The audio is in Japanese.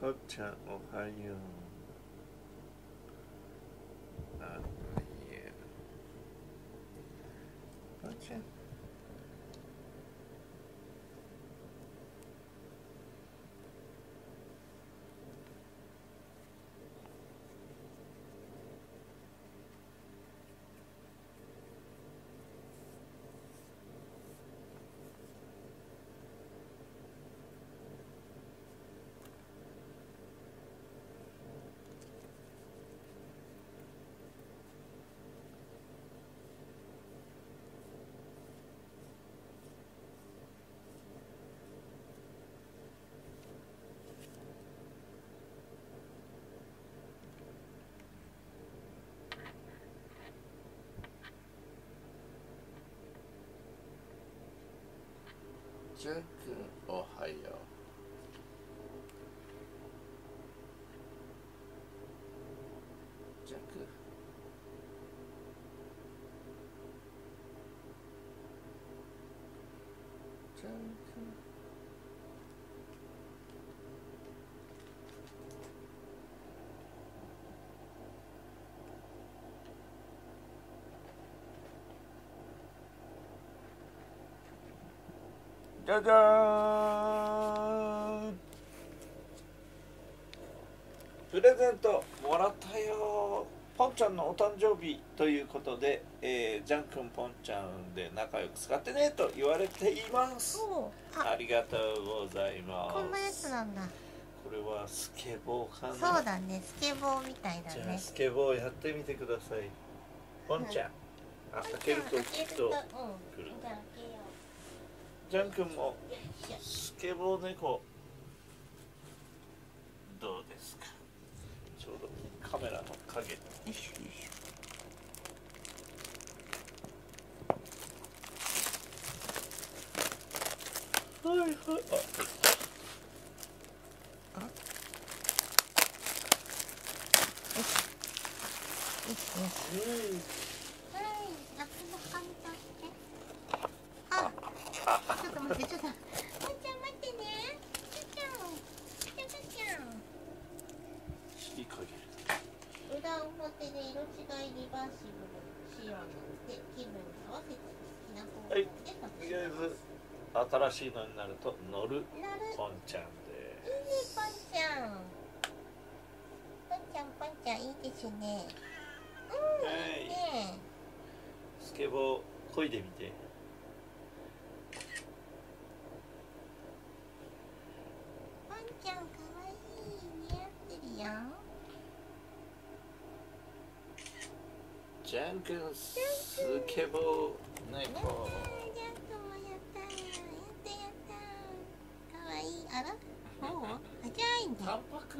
ぽっちゃんおはようあいえぽっちゃんジュン君おはようジャックジャン君じゃじゃーんプレゼントもらったよポンちゃんのお誕生日ということで、えー、ジャン君ポンちゃんで仲良く使ってねと言われています。あ。ありがとうございます。こんなやつなんだ。これはスケボーかな。そうだねスケボーみたいだじゃあねスケボーやってみてください。ポンちゃん。あ開けるときっとうん。来る。じゃあ開けよジャン君もスケボー猫どうですか？ちょうどカメラの影よいしょよしはい。はいあうん。はい夏の髪としてちょっと待ってちょっともうちゃん待ってねちょちゃんちょちょちゃん尻影裏表で色違いリバーシブル仕様なので気分に合わせて好きな方法はい。でとりあえず新しいのになると乗るポンちゃんでいいねパンちゃんパンちゃんパンちゃんいいですねうんはいいいねスケボー漕いでみてワンちゃんかわいい似合ってるよジャン君スケボーねえジャン猫君もやったやったやったかわいい。あら？おう？あじゃあいいんだ。タンパク